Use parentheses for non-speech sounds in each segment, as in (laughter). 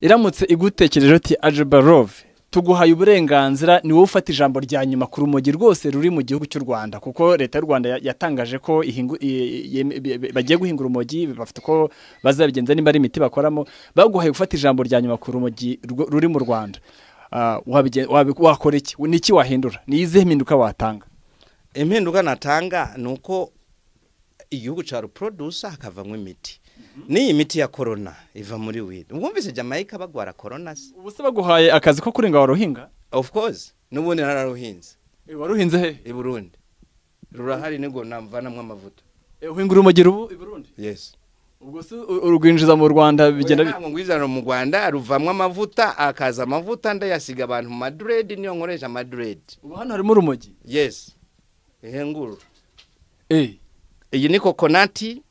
iramutse igutekereje uti ajebarove tuguhaye uburenganzira ni wowe ufata ijambo rya nyuma ku rumogi rwose ruri mu gihugu cy'u rwanda. Kuko leta y'u rwanda ya- yatangaje ko bagiye guhinga urumogi bafite uko bazabigenza niba ari imiti bakoramo baguhaye gufata ijambo rya nyuma ku rumogi ruri mu rwanda. Ah, wakora iki? Ni iki wahindura? Ni izihe mpinduka watanga? Impinduka natanga ni uko igihugu cya ruprodusa hakavamo imiti. N'iyi miti ya korona iva muri widi wumvise jamaica bagwara korona se? Ubu se baguhaye akazi ko kurenga waruhinga? Of course. N'ubundi nararuhinze waruhinze he? I burundi. Rurahari ni bwo navanamo amavuta. Eh, uhinga urumogi rubu i burundi? Yes. Ubwo se urwinjiza mu rwanda bigenda bi- ntabwo ngwizana mu rwanda ruvamwo amavuta akaza amavuta ndayasiga abantu mu niyo nkoresha amaduredi ubu hano harimo urumogi? Yes. Ihenguru eh. Iyi ni kokonati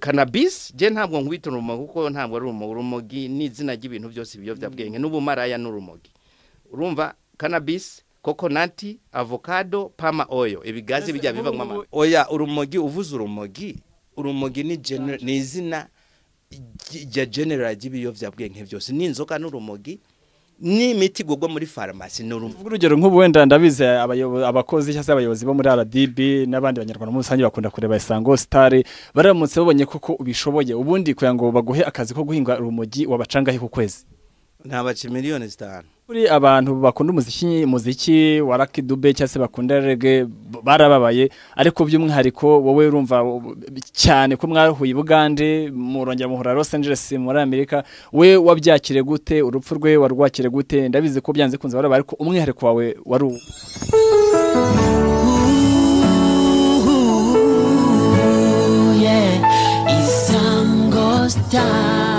cannabis je ntabwo nkwita urumogi kuko ntabwo ari urumogi. Urumogi ni izina ry'ibintu byose ibiyobyabwenge. N'ubumaraya n'urumogi urumva cannabis kokonati avocado pama oil. Ibigazi bijya bivamo ngubu- ama oya urumogi uvuze urumogi. Urumogi ni izina ry- rya general ry'ibiyobyabwenge byose. Ni inzoga n'urumogi. N'imiti igurwa muri farumasi ni urugero nk'ubu wenda ndabizi abakozi cyangwa se abayobozi bo muri RDB n'abandi banyarwanda muri rusange bakunda kureba Isango Star baramutse babonye koko ubishoboye. Ubundi kugira ngo baguhe akazi ko guhinga urumogi wabacangahe ku kwezi? Ntabaca miliyoni zitanu. Kuri abantu bakunda umuziki muziki wa Lucky Dube cyangwa se bakunda reggae barababaye. Ariko by'umwihariko wowe urumva cyane ko mwahuye i Bugande murongera muhura Los Angeles muri Amerika we wabyakire gute urupfu rwe warwakire gute? Ndabizi ko byanze kunze barabaye ariko umwihariko wawe wari uwo. Star.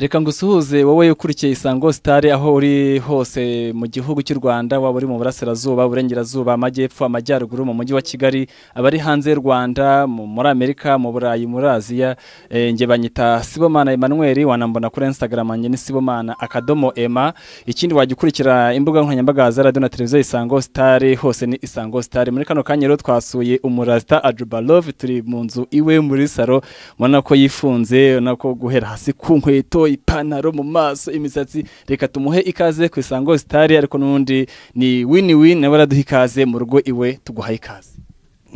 Reka ngusuhuze wowe ukurikiye Isango Star aho uri hose mu gihugu cy'u Rwanda waba uri mu burasirazuba burengerazuba amajyepfo amajyaruguru mu mujyi wa Kigali abari hanze y'u Rwanda mu- muri Amerika mu Burayi muri Aziya e, nge banyita Sibomana Emmanuel wanambona kuri Instagram nge ni Sibomana akadomo Emma. Ikindi wagikurikira imbuga nkoranyambaga za radio na televiziyo Isango Star hose ni Isango Star. Muri kano kanya rero twasuye umurasta Ajuba Love turi mu nzu iwe muri salo ubona ko yifunze ubona ko guhera hasi ku nkweto ipantaro mu maso imisatsi reka tumuhe ikaze ku isango sitari ariko n'undi ni wini wini nawe araduha ikaze mu rugo iwe tuguhaye ikaze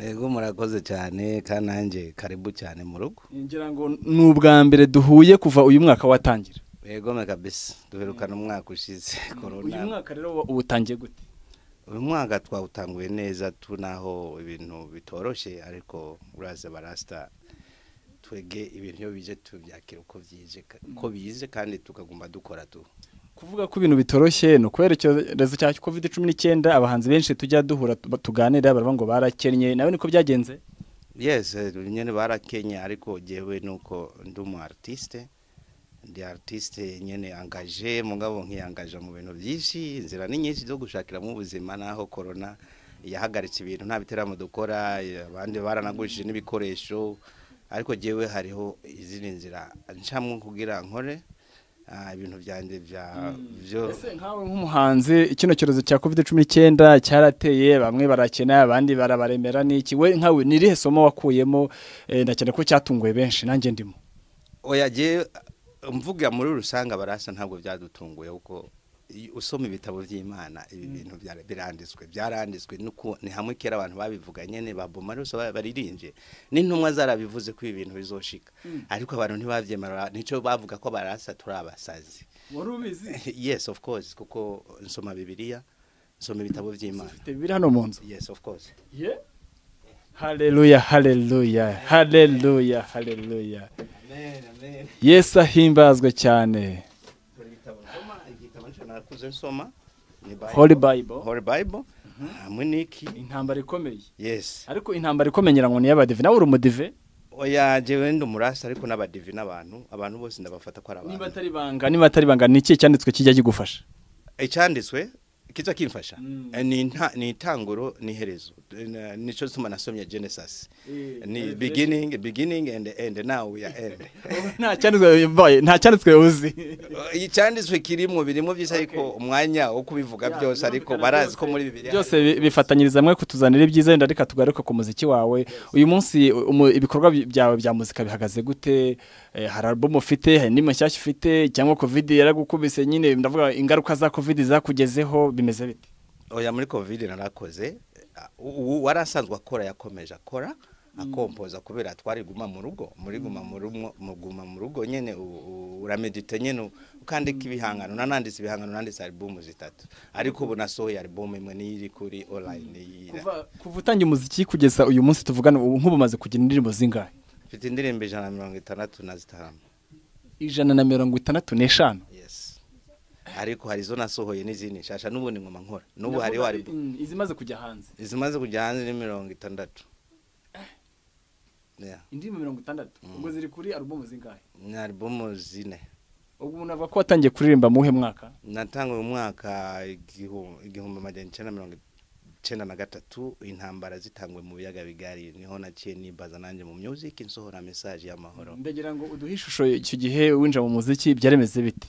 Ego murakoze cyane kandi nanjye karibu cyane mu rugo. ngira ngo ni ubwa mbere duhuye kuva uyu mwaka watangira Ego me kabisa duherukana umwaka ushize uyu corona. mwaka rero uwutangiye gute Uyu mwaka twawutanguye neza tunaho ibintu bitoroshye ariko uraza barasta twege ibintu bije tubyakira uko byije uko bize kandi tukaguma dukora tu. kuvuga ko ibintu bitoroshye ni ukubera icyorezo cya covid cumi n'icyenda abahanzi benshi tujya duhura tu- tuganira baravuga ngo barakennye nawe niko byagenze Yes, eh, nyene barakenye ariko jewe nuko ndi umu artiste ndi artiste nyene angaje mugabo nkiyangaje mu bintu byinshi inzira ni nyinshi zo gushakiramo ubuzima naho corona yahagaritse ibintu nta biteramo dukora abandi baranagurishije n'ibikoresho ariko jewe hariho izindi nzira. Ncamwe kugira nkore ah, ibintu byanjye bya byo ese nkawe nk'umuhanzi kino cyorezo cya covid cumi n'icyenda cyarateye bamwe barakena abandi barabaremera n'iki we nkawe ni irihe somo wakuyemo? Eh, ndakeka ko cyatunguye benshi nanjye ndimo. Oya mvuga muri rusange abarasa ntabwo byadutunguye kuko usoma ibitabo by'imana ibi bintu byara- biranditswe byaranditswe ni hamwe kera abantu babivuga nyene baboma rose baririmbye n'intumwa zarabivuze ko ibi bintu bizoshika. Ariko abantu ntibavyemera nico bavuga ko abarasa turi abasazi. Wari ubizi? (laughs) Yes of course kuko nsoma bibiliya nsoma ibitabo by'imana. Biri hano mu nzu? Yes of course. Haleluya haleluya haleluya haleluya yesu ahimbazwe cyane. Narakuze nsoma holy bible. Holy Bible. Hamwe n'iki? Intambara ikomeye. Yes. Ariko intambara ikomeye ngo ni iy'abadive nawe uri umudive oya jewe ndi umurasi ariko n'abadivi n'abantu. Abantu bose ndabafata ko ari niba abantu atari banga niba atari banga ni ikihe cyanditswe kijya kigufasha? Icyanditswe kiza kimfasha. Mm. Eh, ni nta- ni itanguro n'iherezo Eh, nico gituma nasomye genesis. Eh, ni Revelation. beginning beginning and end now we are end. (laughs) Nta cyanditswe boy, nta cyanditswe uzi. (laughs) Icyanditswe kirimo birimo byinshi ariko umwanya wo kubivuga Ya, byose ariko barazi ko muri bibiri byose bi- bifatanyiriza hamwe kutuzanira ibyiza wenda reka tugaruke ku muziki wawe. Uyu munsi ibikorwa bi- byawe bya muzika bihagaze gute? Eh, hari album ufite hari n'indi nshyashya ufite cyangwa covid yaragukubise nyine ndavuga ingaruka za covid zakugezeho bimeze bite? Oya muri covid narakoze. Ubu warasanzwe akora yakomeje akora akompoza kubera twari guma mu rugo muri guma mu rugo mu guma mu rugo u- uramedite nyene ukandika ibihangano nananditse ibihangano nanditse album zitatu. Ariko ubu nasohoye album imwe niyo iri kuri online kuva utangiye umuziki kugeza uyu munsi tuvugana ubu nk'ubu umaze kugira indirimbo zingahe? Mfite indirimbo ijana na mirongo itandatu na zitanu. Ijana na mirongo itandatu n'eshanu. Yes. Ariko hari izo nasohoye n'izindi. Nshasha n'ubundi ngoma nkora. N'ubu hariho album Mm, izimaze kujya hanze. Izimaze kujya hanze ni mirongo itandatu. Yeah. indirimbo mirongo itandatu. Ubwo ziri kuri alubumu zingahe? Ni album zine. Ubwo umuntu avuga ko watangiye kuririmba mu wuhe mwaka? Natanguye umwaka igihu- igihumbi magana icyenda mirongo icyenda na gatatu intambara zitanguye mu biyaga bigari. Niho naciye nibaza nanjye mu music nsohora message y'amahoro. Ndagira ngo uduhe ishusho icyo gihe winjira mu muziki byaremeze bite?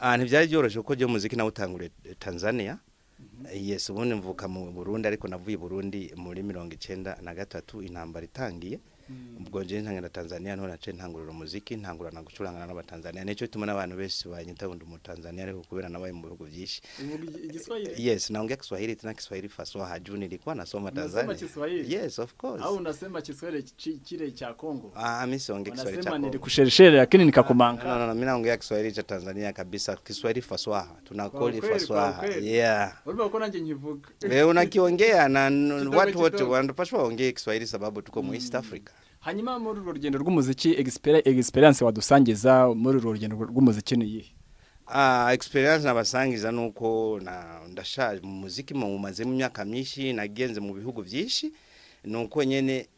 Ah ntibyari byoroshye kuko ryo muziki nawutanguriye Tanzania. Yes ubundi mvuka mu Burundi ariko navuye i Burundi muri mirongo icyenda na gatatu intambara itangiye. Ubwo nje ntangira Tanzania none nace ntangurira umuziki ntangurana gucurangana n'abatanzania nicyo tuma n'abantu benshi banyita mu umutanzania ariko kubera nabaye mu bihugu byinshi Yes, naongea Kiswahili tena Kiswahili faswa juu nilikuwa nasoma Tanzania. Yes, of course. au unasema Kiswahili kile cha Kongo Ah, mimi siongea Kiswahili cha Kongo. nilikushereshere lakini No, nikakumanga no, no, mimi naongea Kiswahili cha Tanzania kabisa, Kiswahili faswa Tunakoli kweli. Yeah. wewe uko nje nyivuka Wewe unakiongea na watu wote wanapaswa waongee Kiswahili sababu tuko mu East Africa. Hanyuma muri urwo rugendo rw'umuziki experience wadusangiza muri urwo rugendo rw'umuziki ni iyihe? Ah, experience nabasangiza nuko na ndashaje mu muziki mu maze mu myaka myinshi nagenze mu bihugu byinshi nuko nyene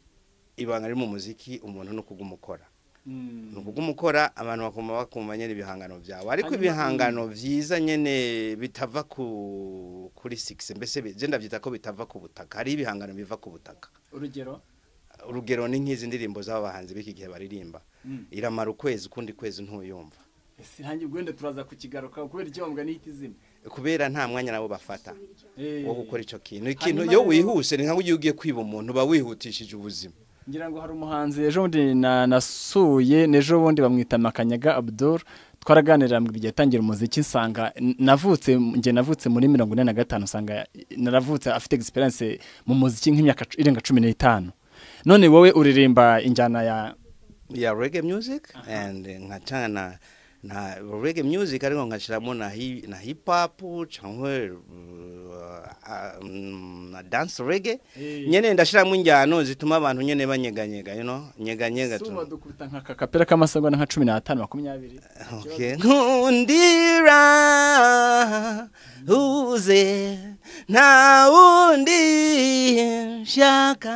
ibanga riri mu muziki umuntu no kugumukora. ni ukugumukora abantu bakuma bakumva nyene ibihangano byawe ariko ibihangano vyiza nyene bitava ku kuri 6 mbese je ndavyita ko bitava ku butaka. Hari ibihangano biva ku butaka. Urugero? Urugero ni nk'izi ndirimbo z'aba bahanzi b'iki gihe baririmba. Mm. iramara ukwezi ukundi kwezi ntuyumva. Ese nanjye ubwenda turaza kukigaruka kubera icyo bavuga n'ihita izima kubera nta mwanya nabo bafata Eh. wo gukora ico kintu. Ikintu iyo wihuse ni nkaho ugiye ugiye kwiba umuntu uba wihutishije ubuzima. Ngira ngo hari umuhanzi ejo bundi na- nasuye n'ejo bundi bamwita makanyaga abdul. Twaraganirira mu gihe atangira umuziki nsanga navutse njye navutse muri mirongo ine na gatanu usanga naravutse afite experience mu muziki nk'imyaka irenga cumi n'itanu. None wowe uririmba injyana ya ya reggae music and nkacana na na reggae music ariko nkashiramo na hi, na hip hop cyangwa uh, um, na dance reggae. Eh. nyene ndashiramo injyano zituma abantu nyene banyeganyega you know? Nyeganyega tu. Dukubita nka kakapera k'amasegonda nka cumi n'atanu makumyabiri. Okay. nkundira uze nta wundi nshaka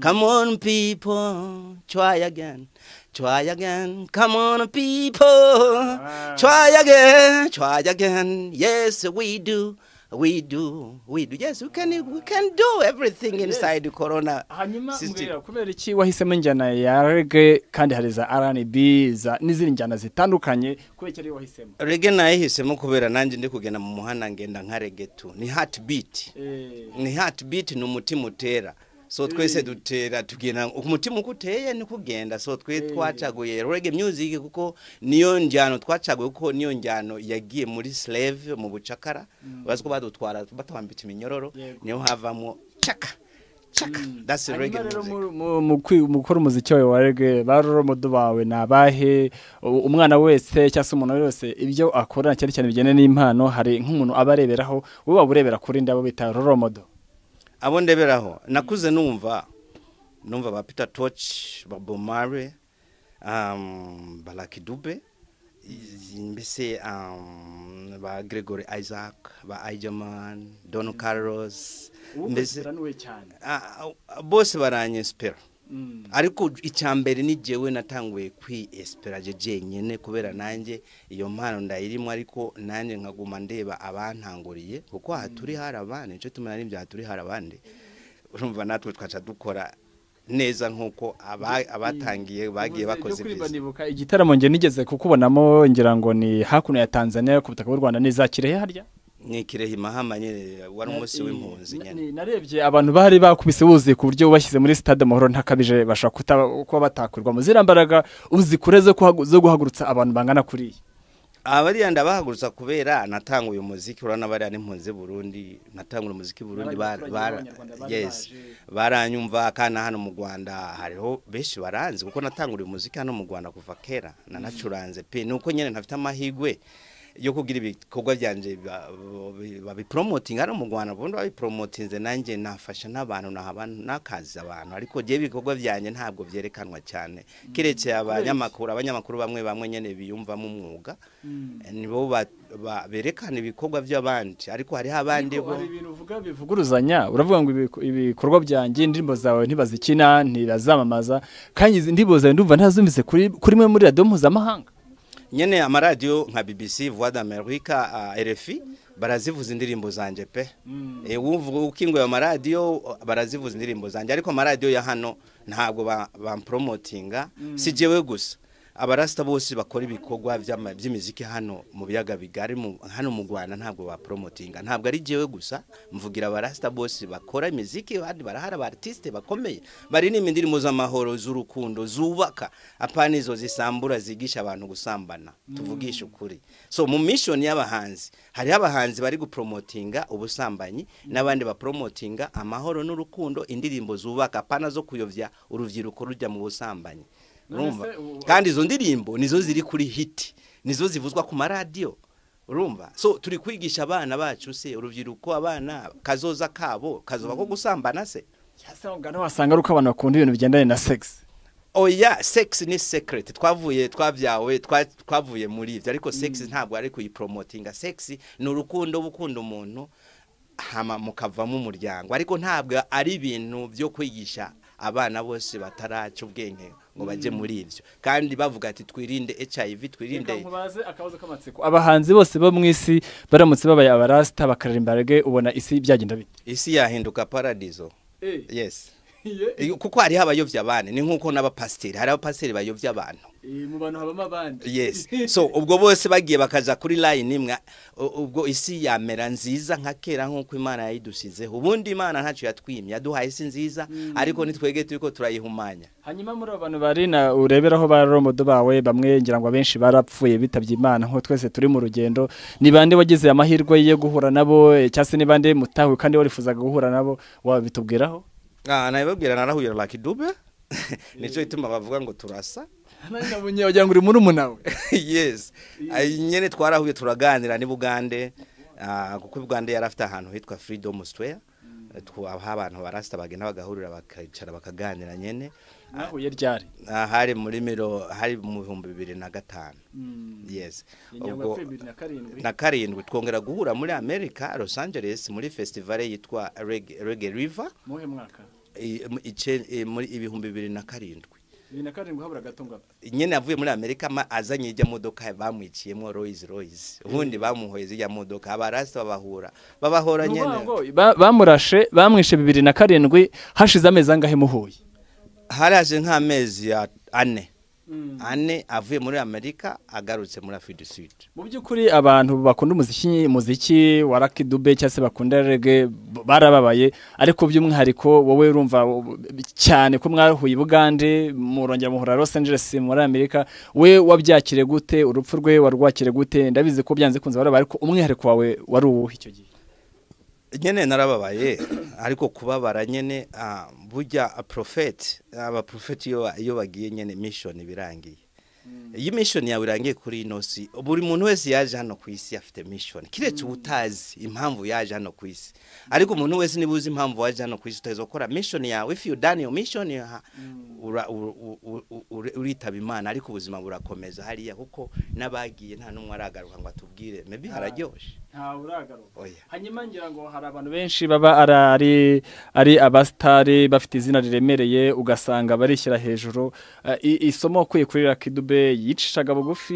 come on people try again try again. Come on people try again try again. Yes we do we do we do. Yes we can we can do everything inside the corona hanyuma mbwira kubera iki wahisemo injyana ya reggae kandi hari za za n'izindi njyana zitandukanye kubera iki ariyo wahisemo? Rege nayihisemo kubera nanjye ndi kugenda mu muhanda ngenda nka rege tu. Ni heartbeat. Eh, ni heartbeat ni umutima utera. So twese dutera tugenda umutima uko uteye ni kugenda. So twe Eh. twacaguye reggae music kuko niyo njyano twacaguye kuko niyo njyano yagiye muri slave mu bucakara. Bazi ko badutwara batwambitse iminyororo niyo havamo that's music. mu kwi- mu gukora umuziki wawe wa reggae ba roromodo bawe ni abahe umwana wese cyangwa se umuntu wese ibyo akora cyane cyane bijyanye n'impano hari nk'umuntu aba areberaho wowe waba urebera kuri ndi abo bita roromodo abo ndeberaho nakuze numva numva ba Peter ba Bomare um, ba Lucky Dube i- mbese um, ba Gregory Isaac ba Ijaman Don Carlos mbese ah, ah, bose baranyinspira ariko icya mbere ni jewe natanguye kwiesperaje jenyine kubera nanjye iyo mpano ndayirimo ariko nanjye nkaguma ndeba abantanguriye kuko aha turi hari abandi ni cyo tumena n'ibyo aha turi hari abandi. Urumva natwe twaca dukora neza nk'uko aba- abatangiye bagiye bakoze nibuka igitaramo nge nigeze kukubonamo ngira ngo ni hakuno ya Tanzania ku butaka bw'u Rwanda ni za Kirehe harya? Ni kirehe mahama nyine wari umunsi w'impunzi Na- nyine ni- narebye abantu bari bakubise buzuye ku buryo bashyize muri stade amahoro ntakabije bashobora kuta- kuba batakurwa mu ziriya mbaraga uzikure zo guhagurutsa abantu bangana kuriya abariya ndabahagurutsa kubera natanguye umuziki urabona bariya n'impunzi Burundi natangura umuziki Burundi baranyumva kandi hano mu Rwanda hariho benshi baranzi kuko natanguriye umuziki hano mu Rwanda kuva kera nanacuranze pe nuko nyene ntafite amahigwe yo kugira ibikorwa byanje ba- ba- babipromotinga hano mu Rwanda ubundi babipromotinze nanjye nafasha n'abantu nahaba nakazi abantu. Ariko je ibikorwa byanje ntabwo vyerekanwa cyane. Kiretse abanyamakuru abanyamakuru bamwe bamwe nyene biyumvamo umwuga. Nibo ba- ba- berekana ibikorwa by'abandi. Ariko hariho abandi bo hari ibintu uvuga bivuguruzanya. Uravuga ngo ibiko- ibikorwa byanjye indirimbo zawe ntibazikina ntibazamamaza kandi izi ndirimbo zawe ndumva ntazumvise kuri kuri imwe muri radiyo mpuzamahanga. Nyene amaradiyo nka BBC Voix d'America uh, RFI barazivuza indirimbo zanje pe. E, uvuga ukinguye amaradiyo barazivuza indirimbo zanje. Ariko amaradiyo ya hano ntabwo ba- bampromotinga. Si jewe gusa. Abarasta bose bakora ibikorwa vy'imiziki hano mu biyaga bigari hano mu Rwanda ntabwo bapromotinga. Ntabwo ari jewe gusa mvugira abarasta bose bakora imiziki bandi barahari aba artiste bakomeye. Baririmba indirimbo z'amahoro z'urukundo zubaka. Apana izo zisambura zigisha abantu gusambana. Tuvugisha ukuri. So mu mission y'abahanzi hariho abahanzi bari gupromotinga ubusambanyi n'abandi bapromotinga amahoro n'urukundo indirimbo zubaka apana zo kuyovya uruvyiruko rujya mu busambanyi. Urumva ubu- kandi izo ndirimbo nizo ziri kuri hiti nizo zivuzwa ku maradiyo urumva so turi kwigisha abana bacu se urubyiruko abana kazoza kabo kazoba ko gusambana se. Cyangwa wasanga ari uko abantu bakunda ibintu bigendanye na sex. Oya sex ni secret. Twavuye twabyawe twa- twavuye muri ivyo. Ariko sex ntabwo ari kuyipromotinga. Sex ni urukundo bukunda umuntu hama mukavamo umuryango. Ariko ntabwo ari ibintu byo kwigisha abana bose bataraca ubwenge. Ngo baje muri ivyo kandi bavuga ati twirinde HIV twirinde nkubaze akabazo k'amatsiko. Abahanzi bose bo mu isi baramutse babaye abarasita bakaririmba rege ubona isi byagenda bite? Isi yahinduka paradizo. Yes. Iyo- kuko hariho abayovya abandi ni nk'uko n'abapasiteri hari abapasiteri bayovya abantu mu bantu habamo abandi. Yes. (laughs) So ubwo bose bagiye bakaja kuri line imwe ubwo isi yamera nziza nka kera nk'uko imana yayidusizeho. Ubundi imana ntacyo yatwimye yaduhaye isi nziza ariko nitwege turiko turayihumanya. Hanyuma muri abo bantu bari na ureberaho ba romodo bawe bamwe ngira ngo abenshi barapfuye bitabye imana nko twese turi mu rugendo ni bande wagize amahirwe yo guhura nabo? Cyangwa se ni bande mutahuye kandi warifuzaga guhura nabo? Wabitubwiraho? ah nabibabwira narahuye na Lucky Dube? (laughs) Nico ituma bavuga ngo turasa. (laughs) Nabonye wagira ngo uri muri umunawe (laughs) yes. Ay, nyene twarahuye turaganira ni Bugande. Ah, kuko Bugande yari afite ahantu hitwa Freedom Square. Twaha abantu barasta bagenda bagahurira bakayicara bakaganira nyene. Nahuye ryari? Ah, hari muri miro hari mu bihumbi bibiri na gatanu. Yes. Ubwo na karindwi. twongera guhura muri amerika los angeles muri festival yitwa Reggae- reggae river. Muhe mwaka? I- mu- ice- i- muri ibihumbi bibiri na karindwi. Bibiri na karindwi habura gato ngapfa nyene avuye muri amerika azanye ijya modoka bamwiciyemo Rolls Royce. Ubundi bamuhoye zijya modoka abarasta babahura. Babahora nyene. Ba- bamurashe bamwishe bibiri na karindwi hashize amezi angahe muhuye? Haraje nk'amezi ya ane. Ane avuye muri amerika agarutse muri afurika sud. Mu by'ukuri abantu bakunda umuziki muziki wa Lucky Dube cyangwa se bakunda reggae b- barababaye. Ariko by'umwihariko wowe urumva cyane ko mwahuye i Bugande murongera muhura Los Angeles muri Amerika we wabyakire gute urupfu rwe warwakire gute? Ndabizi ko byanze kunze warabaye ariko umwihariko wawe wari uwuhe icyo gihe? Nyene narababaye (clears throat) ariko kubabara nyene ah, burya profeti aba profeti iyo iyo bagiye nyene mission birangiye. Iyi mission yawe irangiye kuri ino si. Buri muntu wese yaje hano ku isi afite mission. Kiretse ubutazi impamvu yaje hano ku isi. Ariko umuntu wese niba uzi impamvu waje hano ku isi utaheza gukora mission yawe. If you done your mission ya- ura- u- u- u- u- uri- uritaba imana. Ariko ubuzima burakomeza hariya kuko n'abagiye nta n'umwe aragaruka ngo atubwire. Maybe hararyoshe ntawe uragaruka oya hanyuma ngira ngo hari abantu benshi baba ari ari ari abasitari bafite izina riremereye ugasanga barishyira hejuru. Eh, isomo wakuye kuri Lucky Dube yicishaga bugufi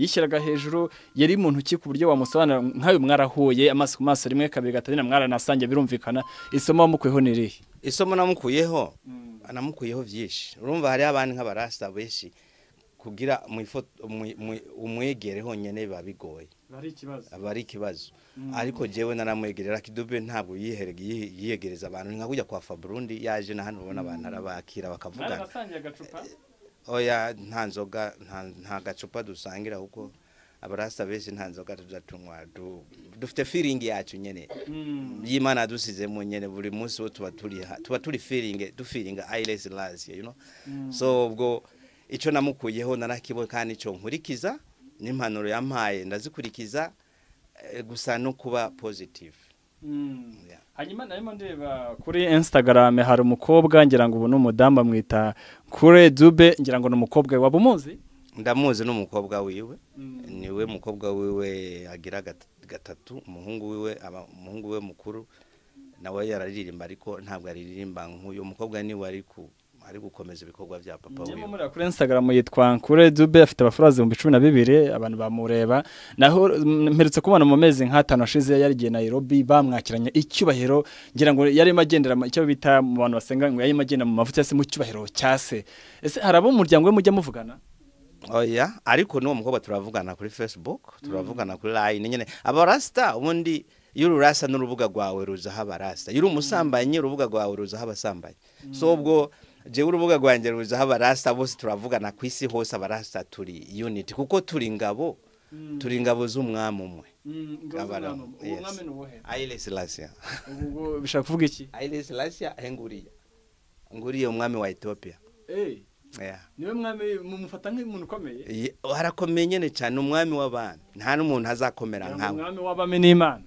yishyiraga hejuru yari muntu ki ku buryo wamusobanura nk'ayo mwarahuye amaso ku maso rimwe kabiri gatatu na mwaranasangiye birumvikana. Isomo wamukuyeho ni irihe isomo namukuyeho? Namukuyeho byinshi urumva hariho abandi nk'abarasta benshi kugira umwegere honyine biba bigoye. Aba ari ikibazo. Ariko jewe naramwegerera kidube ntabwo yiyegereza abantu. Ni nka kujya kwa Fabrundi yaje na hano ubona abantu arabakira bakavugana agacupa? Oya nta nzoga nta- gacupa dusangira kuko abarasta benshi nta nzoga tunywa du- dufite feeling yacu nyene. Y'imana yadusizemo nyene buri munsi wo tuba turi ha- tuba turi feeling dufiringa you know? So ubwo ico namukuyeho narakibo kandi ico nkurikiza n'impanuro yampaye ndazikurikiza eh, gusa no kuba positive. Yeah. hanyuma narimo ndeba kuri instagram hari umukobwa ngira ngo ubu ni umudamu bamwita kure dube ngira ngo ni umukobwa waba umuzi? Ndamuzi n'umukobwa wiwe. Niwe mukobwa wiwe agira gat- gatatu umuhungu wiwe aba umuhungu we mukuru nawe yararirimba ariko ntabwo aririmba nk'uyu. Mukobwa ni we ari ku ari gukomeza ibikorwa bya papa wiwe muri kuri instagram yitwa kure dube afite abafurazi ibihumbi cumi na bibiri abantu bamureba. Naho mm, mperutse kubona mu mezi nk'atanu ashize yarigiye Nairobi bamwakiranye icyubahiro ngira ngo yarimo agendera icyo bita mu bantu basenga ngo yarimo agenda mu mavuta se mu cyubahiro cya se. Ese hari abo mu muryango we mujya muvugana? Oya ariko n'uwo mukobwa turavugana kuri facebook turavugana kuri line nyine abarasta ubundi iyo ururasa n'urubuga rwawe ruzaho abarasta. Iyo uri umusambanyi urubuga rwawe ruzaho abasambanyi. So ubwo jewe urubuga rwanjye ruzaho abarasta bose turavugana ku isi hose abarasta turi unity kuko turi ingabo turi ingabo z'umwami umwe. Haile Selassie bishaka kuvuga iki? Haile Selassie henguriya nguriye umwami wa Ethiopia. Yeah. ni we mwami mumufata nk'umuntu ukomeye? Ye- harakomeye nyene cyane umwami w'abami nta n'umuntu azakomera nkawe umwami w'abami n'imana.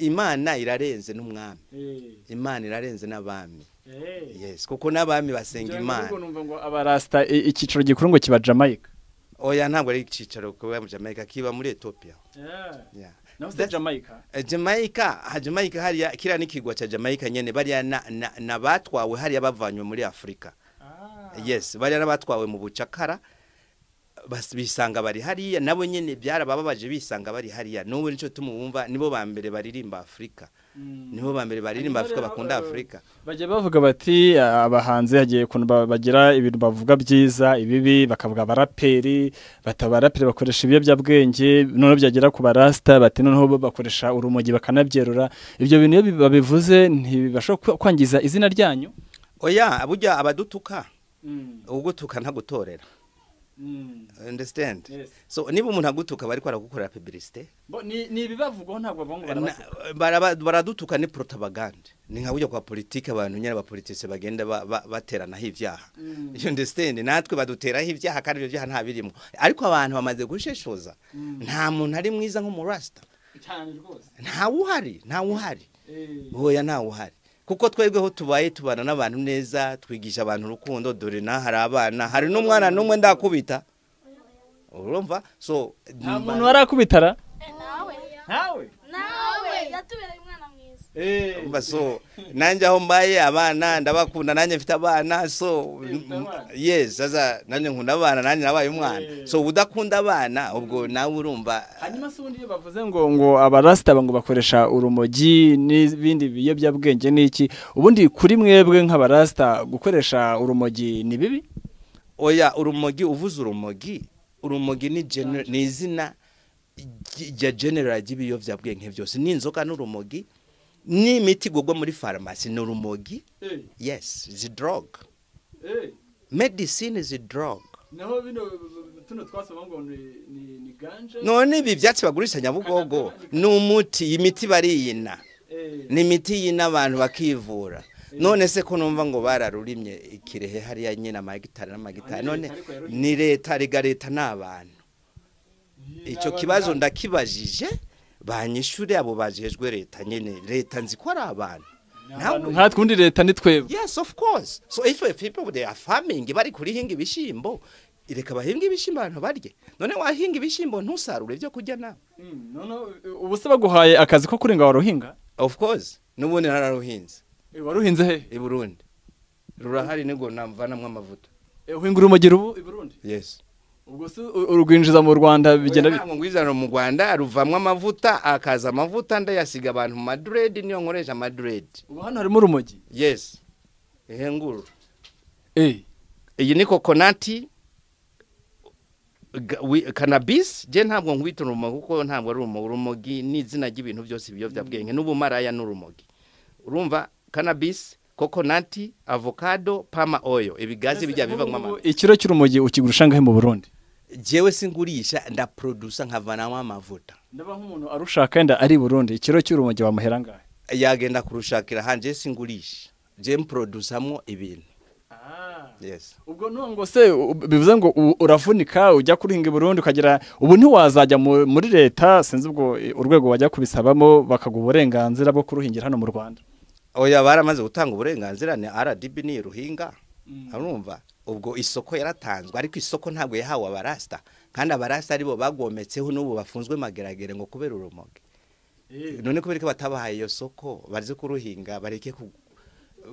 Imana irarenze n'umwami. Imana irarenze n'abami. Yes kuko n'abami basenga imana. numva ngo abarasta i- icyiciro gikuru ngo kiba Jamaica. Oya ntabwo ari icyicaro kuba mu Jamaica kiba muri Ethiopia. Yeah. naho se Jamaica? Eh, Jamaica ha Jamaica hariya kiriya n'ikigwa cya Jamaica nyene bariya na, batwawe hariya bavanywe muri Afrika. Yes bariya n'abatwawe mu bucakara bisanga bari hariya nabo nyene byarabababaje bisanga bari hariya. N'ubu nico tumubumva nibo ba mbere baririmba Afrika. Nibo ba mbere baririmba Afrika bakunda Afrika. bajya bavuga bati abahanzi hagiye ukuntu ba- bagira ibintu bavuga byiza ibibi bakavuga abaraperi bati abaraperi bakoresha ibiyobyabwenge noneho byagera ku barasta bati noneho bakoresha urumogi bakanabyerura. Ibyo bintu iyo bi- babivuze ntibibasha kwa- kwangiza izina ryanyu? Oya burya abadutuka ugutuka ntagutorera. Understand? Yes. so niba umuntu agutuka bariko aragukorera publicité? Ni ibibavugwaho ntabwo bavuga ngo Na- baraba- baradutuka ni propaganda ni nka burya kwa politike abantu nyine abapolitise bagenda ba- ba- bateranaho ibyaha you understand? Natwe baduteraho ibyaha kandi ibyo byaha nta birimo ariko abantu bamaze gusheshoza. Nta muntu ari mwiza nk'umurasta ntawe uhari ntawe uhari oya ntawe uhari kuko twebweho tubaye tubana n'abantu neza twigisha abantu urukundo dore na hari abana hari n'umwana n'umwe ndakubita. Urumva? So nta muntu warakubitara? Nawe. Ntawe nawe. Yatubereye so (laughs) nanjye aho mbaye abana ndabakunda nanjye mfite abana so yes sasa nanjye nkunda abana nanjye nabaye umwana. Eh. so udakunda abana ubwo nawe urumva hanyuma se ubundi iyo bavuze ngo ngo abarasita ngo bakoresha urumogi n'ibindi biyobyabwenge n'iki ubundi kuri mwebwe nk'abarasita gukoresha urumogi ni bibi? Oya urumogi uvuze urumogi. Urumogi ni izina ry- rya general ry'ibiyobyabwenge byose. Ni inzoga n'urumogi. N'imiti igurwa muri farumasi ni urumogi. Yes is a drug medicine is a drug. Naho bino tuno twasoma ngo ni ganje. None ibi byatsi bagurisha nyabugogo. Ni umuti iyi miti bariyina. Ni imiti yina abantu bakivura. None se ko numva ngo bararurimye ikirehe hariya nyine amagitari n'amagitari none ni leta rega leta ni abantu icyo kibazo ndakibajije banyishure abo bajejwe leta nyine leta nzi ko ari abantu abantu nkatwe undi leta ni twebwe yes of course. So if people they are farming bari kurihinga ibishimbo reka bahinge ibishyimbo abantu barye. None wahinga ibishyimbo ntusarure ibyo kurya nawe. Ubu se baguhaye akazi ko kurenga waruhinga? Of course. N'ubundi nararuhinze waruhinze he? I burundi. Rurahari ni bwo navanamo amavuta. Eh, uhinga urumogi rubu i burundi? Yes. Ubwo se urwinjiza mu rwanda bigenda ngwizana mu rwanda ruvamwo amavuta akaza amavuta ndayasiga abantu mu niyo nkoresha amaduredi ubu hano harimo urumogi? Yes. Ihenguru eh. Iyi ni kokonati cannabis? Je ntabwo nkwita urumogi kuko ntabwo ari urumogi. Urumogi ni izina ry'ibintu byose ibiyobyabwenge n'ubumaraya n'urumogi urumva? Cannabis kokonati avocado pama oil. Ibigazi bijya bivamo Ubu amavuta ikiro cy'urumogi ukigurisha ngahe mu burundi? Jewe singurisha ndaprodusa nkavanamo amavuta. Ndaba nk'umuntu arushaka yenda ari burundi ikiro cy'urumogi wamuhera ngahe? Yagenda kurushakira hanje singurisha je mprodusamo ibintu. Yes. Ubwo nongo se bivuze ngo uravunika ujya kuringa i burundi ukagira ubu ntiwazajya mu- muri leta? Sinzi ubwo urwego wajya kubisabamo bakaguha uburenganzira bwo kuruhingira hano mu rwanda. Oya baramaze gutanga uburenganzira ni RDB ni ruhinga. Urumva ubwo isoko yaratanzwe ariko isoko ntabwo yahawe abarasta kandi abarasta ari bo bagometseho n'ubu bafunzwe mageragere ngo kubera urumogi. None kubera ko batabahaye iyo soko baze kuruhinga bareke ku-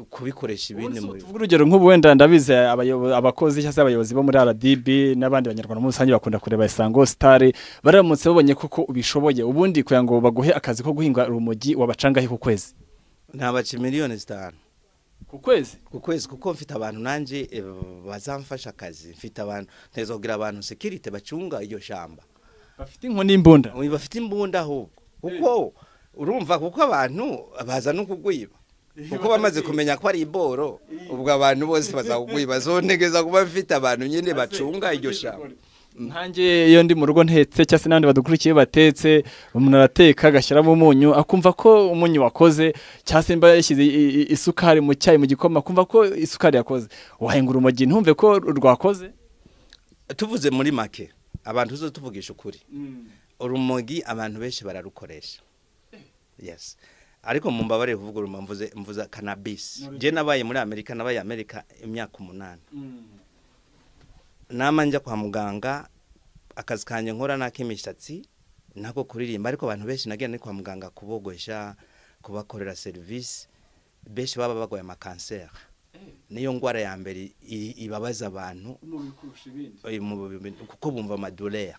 kubikoresha ibindi muri urugero nk'ubu wenda ndabizi abayobo- abakozi cyangwa se abayobozi bo muri RDB n'abandi banyarwanda muri rusange bakunda kureba Isango Star baramutse babonye koko ubishoboye. Ubundi kugira ngo baguhe akazi ko guhinga urumogi wabacangahe ku kwezi? Ntabaca miliyoni zitanu. Ku kwezi? Ku kwezi kuko mfite abantu nanjye eh, bazamfasha akazi. Mfite abantu nteza kugira abantu security bacunga iryo shamba. Bafite inkoni n'imbunda bafite imbunda ahubwo kuko urumva kuko abantu baza no kugwiba. Kuko bamaze kumenya ko ari iboro ubwo abantu bose bazakugwiba (laughs) zontegeza kuba mfite abantu nyine bacunga iryo shamba. Nkanjye iyo ndi mu rugo ntetse cyangwa se n'abandi badukurikiye batetse umuntu arateka agashyiramo umunyu akumva ko umunyu wakoze cyangwa se mba yashyize isukari mu cyayi mu gikoma akumva ko isukari yakoze. Wahenga urumogi ntumve ko rwakoze? Tuvuze muri make abantu tuzo tuvugisha ukuri. Urumogi abantu benshi bararukoresha. Yes. Ariko mu mbabare kuvuga uruma mvuze mvuza cannabis. Je nabaye muri amerika nabaye amerika imyaka umunani. Nama njya kwa muganga akazi kanjye nkora n'ak'imishatsi nako kuririmba. Ariko abantu benshi nagenda ni kwa muganga kubogosha kubakorera serivisi benshi baba barwaye amakanseri niyo ndwara ya mbere ibabaza abantu. Eh, kuko bumva amadolari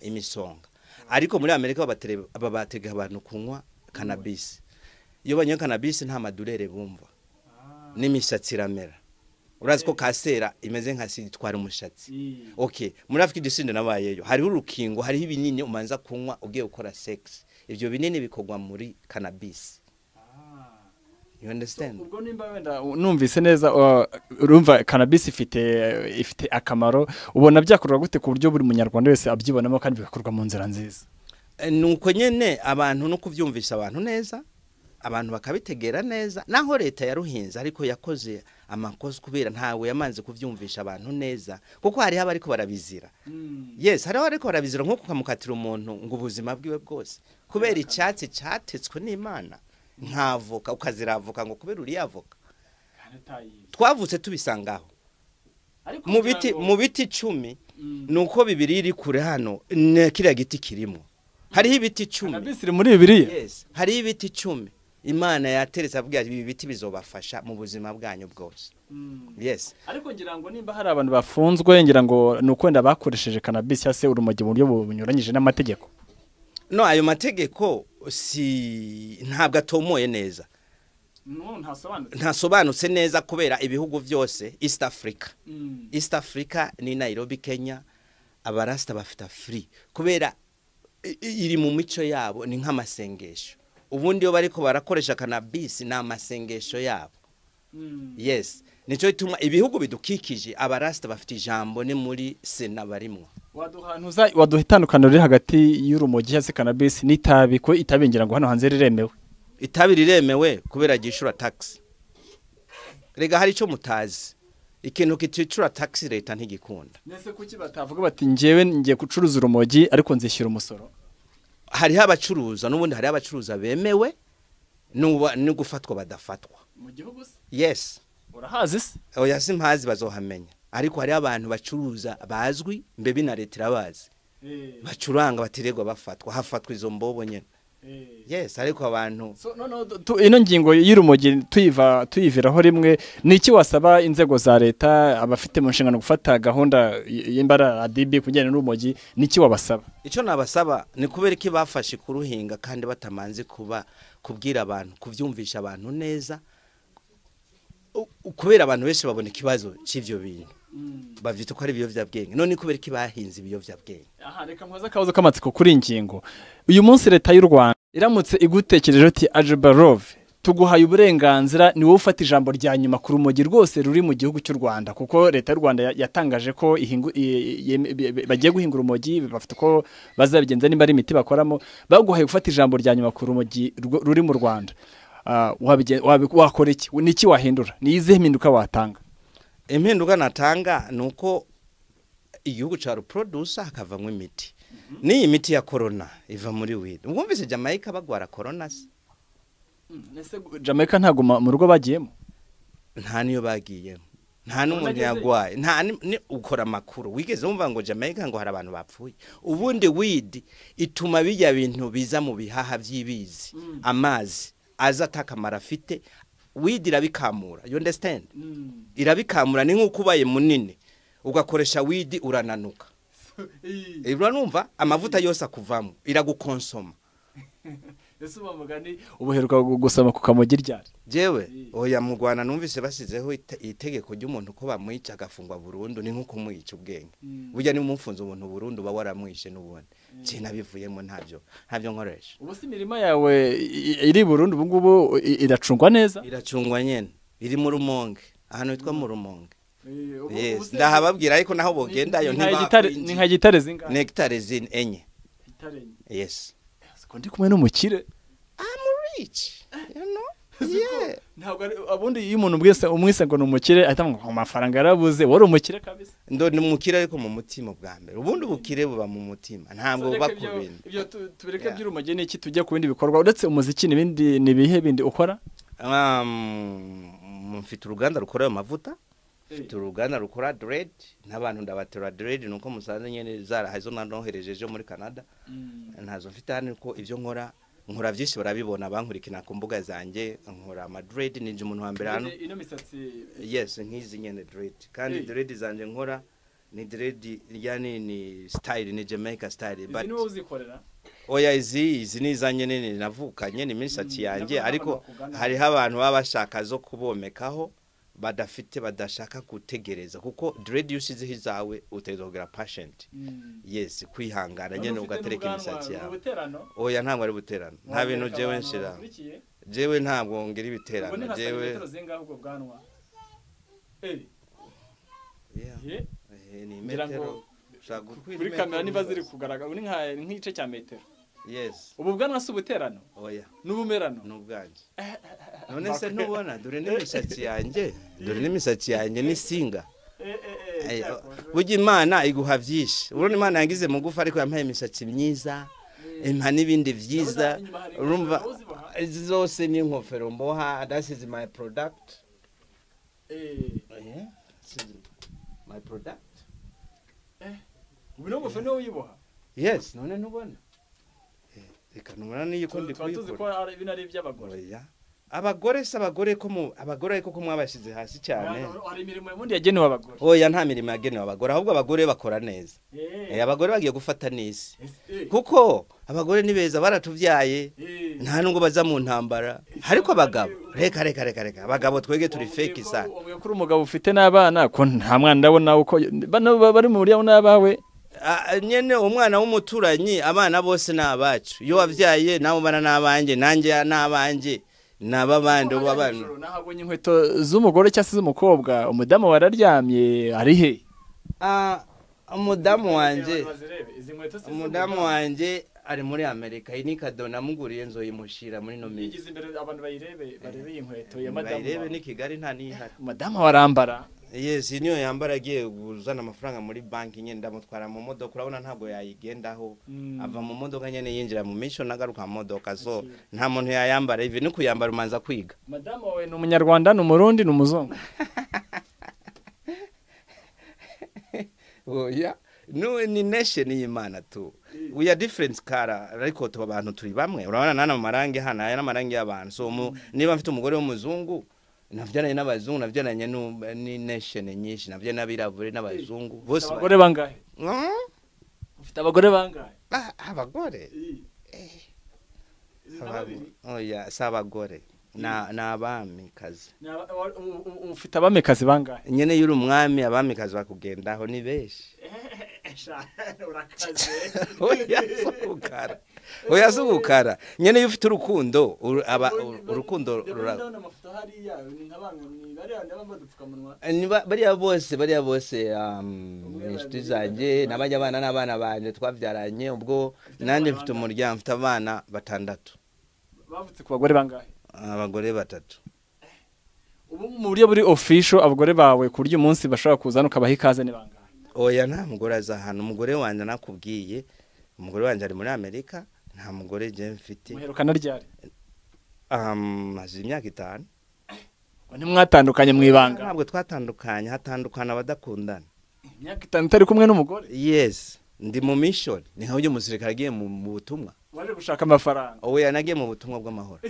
imisonga. Ariko muri amerika babatega abantu kunywa cannabis. Iyo banyoye cannabis nta madolari bumva. N'imishatsi iramera. Urazi ko kasera imeze nka sida itwara umushatsi okay muri afurika du sud nabayeyo. Hariho urukingo hariho ibinini umanza kunywa ugiye gukora sex. Ibyo binini bikorwa muri cannabis. You understand? Ubwo nimba wenda numvise neza uh, urumva cannabis ifite ifite akamaro ubona byakorwa gute ku buryo buri munyarwanda wese abyibonamo kandi bigakorwa mu nzira nziza? Eh, nuko nyene abantu no kuvyumvisha abantu neza abantu bakabitegera neza naho leta yaruhinze ariko yakoze amakosa kubera ntawe yamanze kuvyumvisha abantu neza kuko hariho abariko barabizira. Yes hariho abariko barabizira nko kukamukatira umuntu ngo ubuzima bwiwe bwose. Kubera icyatsi cyatetswe n'imana nk'avoka ukaziravoka ngo kubera uriya avoka. Twavutse tubisangaho mu biti mu biti icumi ni uko bibiri iri kure hano ni kiriya giti kirimo hariho ibiti icumi hariho ibiti icumi imana yateretse avuga ibi biti bizobafasha mu buzima bwanyu bwose. Yes. Ariko ngira ngo nimba hari abantu bafunzwe ngira ngo ni uko wenda bakoresheje cannabis cyangwa se urumogi mu buryo bunyuranyije n'amategeko. No ayo mategeko si ntabwo atomoye neza. Ntasobanutse. Neza kubera ibihugu byose east africa. East africa ni nairobi kenya abarasita bafite free. Kubera iri mu mico yabo ni nk'amasengesho. Ubundi iyo bariko barakoresha cannabis ni amasengesho yabo yes. Nicyo gituma ibihugu bidukikije abarasita bafite ijambo ni muri sena barimwo. Waduha itandukaniro riri hagati y'urumogi cyangwa se cannabis n'itabi ko itabi ngira ngo hano hanze riremewe. Itabi riremewe kubera ryishura taxi rega hari icyo mutazi. Ikintu kiticura taxi leta ntigikunda. Nese kuki batavuga bati njyewe ngiye gucuruza urumogi ariko nzishyura umusoro? Hariho abacuruza n'ubundi hariho abacuruza bemewe no gufatwa badafatwa. Mu gihugu se? Yes. Urahazi se? Oya si mpazi bazohamenya. Ariko hariho abantu bacuruza bazwi mbe na leta irabazi bacuranga batiregwa bafatwa. Hafatwa izo mbobo nyene. Yes ariko abantu ino ngingo y'urumogi tuyiva tuyiviraho rimwe ni iki wasaba inzego za leta abafite mu nshingano gufata gahunda y'imbara adibi ku bijyanye n'urumogi ni iki wabasaba? Icyo nabasaba ni kubera ko bafashe kuruhinga kandi batamanze kuba kubwira abantu kubyumvisha abantu neza kubera abantu benshi babona ikibazo cy'ibyo bintu. Bavyita ko ari ibiyovyabwenge none kubera ko bahinze ibiyovyabwenge aha reka nkoze akabazo k'amatsiko kuri iyi ngingo. Uyu munsi leta y'u rwanda iramutse igutekereje uti ajebarove tuguhaye uburenganzira ni wowe ufata ijambo rya nyuma ku rumogi rwose ruri mu gihugu cy'u rwanda. Kuko leta y'u rwanda ya- yatangaje ko bagiye guhinga urumogi bafite uko bazabigenza nimba ari imiti bakoramo. Baguhaye gufata ijambo rya nyuma ku rumogi ruri mu rwanda. Ah, wakora iki? Ni iki wahindura? Ni izihe mpinduka watanga? Impinduka natanga ni uko igihugu cya ruprodusa hakavamo imiti. N'iyi miti ya korona iva muri widi mwumvise jamaica bagwara korona se? Ese jamaica ntabwo mu rugo bagiyemo? Nta niyo bagiyemo. Nta n'umuntu yagwaye. Nta ukora amakuru. Wigeze wumva ngo jamaica ngo hari abantu bapfuye? Ubundi widi ituma bijya bintu biza mu bihaha by'ibizi amazi aza atakamaro afite widi irabikamura. You understand? Irabikamura ni nk'uko ubaye munini. Ugakoresha widi urananuka. (laughs) Eh, uranumva? Amavuta yose akuvamo. Iragukonsoma. (laughs) (laughs) ese uba mugani ubuheruka gu- gusoma ku kamogi ryari jewe oya mu rwanda numvise basizeho ite- itegeko ry'umuntu ko bamwica agafungwa burundu ni nko kumwica ubwenge. Burya niba umufunze umuntu burundu uba waramwishe n'ubundi. Je nabivuyemo ntabyo ntabyo nkoresha. Ubu se imirima yawe iri burundu ubu ngubu iracungwa neza? Iracungwa nyene. Iri mu rumonge. Ahantu hitwa mu rumonge. Ubu se- ndahababwira ariko naho ni- bogendayo ni nka hegitare- ni nka hegitare zine enye. yes. Siko ndi kumwe n'umukire. Know? (laughs) Yeah. ntabwo ari abundi iyo umuntu bwese umwise ngo ni umukire ahita ngo amafaranga yarabuze wari umukire kabisa. Ndo ni umukire ariko mu mutima bwa mbere. Ubundi ubukire buba mu mutima. Ntabwo buba ku bintu. ibyo tu- tubireke Yeah. by'urumogi ni iki tujya ku bindi bikorwa. Uretse umuziki n'ibindi ni ibihe bindi ukora? Um, mfite uruganda rukora ayo mavuta. Mfite uruganda rukora dread n'abantu ndabatera dread nuko musanze nyene zarahaye zo nanohereje ejo muri Canada. Ntazo mfite hano ko ibyo nkora nkora byinshi barabibona bankurikina ku mbuga zanjye nkora ama dread nije umuntu wa mbere hano. Ino misatsi. Yes nk'izi nyene dread. Kandi Hey. dread zanje nkora ni dread yani ni style ni Jamaica style izi ni wowe uzikorera? Oya izi izi ni izanye nini navukanye ni imisatsi Mm, yanjye. ariko hariho abantu baba bashaka zo kubomekaho. Badafite badashaka gutegereza kuko dread iyo ushyizeho izawe utegereza kugira patient. Yes kwihangana. Nyine ugatereka imisatsi yawe. oya ntabwo ari buterano nta bintu jewe nshira. jewe ntabwo ngira ibiterano. bwanwa. Eh ni metero. Kuri kamera niba ziri kugaragara. Nk'igice cya metero. Yes. Ubu bwanwa si ubuterano? Oya. N'ubumerano ni ubwanjye. None se ntubona dore n'imisatsi yanjye. Dore n'imisatsi yanjye ni singa. Ay, oh, burya imana iguha byinshi. Urabona imana yangize mugufi ariko yampaye imisatsi myiza impa n'ibindi byiza. urumva izi zose ni ingofero mboha product. Yeah, this is my product. Ubu n'ingofero niwo uyiboha? Yes none ntubona Eh, reka ntubona niyo ko ndi tuba tuzi ko kuyikora bino ari iby'abagore. Abagore se abagore ko mu abagore ariko ko mwabashyize hasi cyane. Hari imirimo y'ubundi yagenewe abagore? Oya nta mirimo yagenewe abagore ahubwo abagore bakora neza. Eh, abagore bagiye gufata n'isi. Kuko abagore ni beza baratubyaye nta nubwo baza mu ntambara. Ariko abagabo reka reka reka reka. Abagabo twege turi fake sana. ko uri umugabo ufite n'abana ko nta mwana ndabona uko bano bari mu buryo n'abawe. Nyene umwana w'umuturanyi abana bose ni abacu. Iyo wabyaye nawe ubana n'abanjye nanjye n'abanjye ni ab'abandi ubu abana nahabonye inkweto z'umugore cyangwa se z'umukobwa. Umudamu wararyamye ari he? Umudamu wanjye umudamu wanjye ari muri amerika. Iyi ni kado namuguriye nzoyimushira muri no minsi yigize imbere abantu bayirebe barebe iyi nkweto ya madamu bayirebe ni kigali nta nihari. Madamu warambara. Yes iyi niyo yambara agiye kuzana amafaranga muri banki nyine ndamutwara mu modoka urabona ntabwo yayigendaho. Mm. ava mu modoka nyine yinjira mu mission agaruka mu modoka so nta muntu yayambara. Ivi ni kuyambara umanza kwiga. Madamu wawe ni umunyarwanda ni umurundi ni umuzungu. (laughs) Oya. No ni nation y'imana tu. We are different color. Ariko tuba abantu turi bamwe. Urabona nana mu marangi hano aya n'amarangi y'abantu. So mu- niba mfite umugore w'umuzungu navyaranye n'abazungu navyaranye nu- ni nation nyinshi navyaranye n'abirabure n'abazungu bose ba- abagore bangahe? Ufite abagore bangahe? Ah, abagore? Abago- oya si abagore. Ni abamikazi ufite abamikazi bangahe? Nyene yuri umwami abamikazi bakugendaho ni benshi urakaze. (laughs) Oya si ugukara nyene iyo ufite urukundo urukundo nk'abangani bariya bose bariya bose um, inshuti zanjye n'abajya abana n'abana banje twabyaranye ubwo nanjye mfite umuryango mfite abana batandatu. Bavutse ku bagore bangahe? Abagore batatu. Ubu mu buryo buri official abagore bawe ku buryo umunsi bashobora kuzana ukabaha ikaze ni bangahe? Oya nta mugore aza hano umugore wanjye nakubwiye umugore wanjye ari muri amerika nta mugore njye mfite. Muherukana ryari? Maze imyaka itanu. Ntimwatandukanye mu ibanga. Ntabwo twatandukanye hatandukana abadakundana. Imyaka itanu utari kumwe n'umugore? Yes. Ndi mu mission. Ni nka ujya umusirikare agiye mu, butumwa. Waje gushaka amafaranga. Oya nagiye mu butumwa bw'amahoro.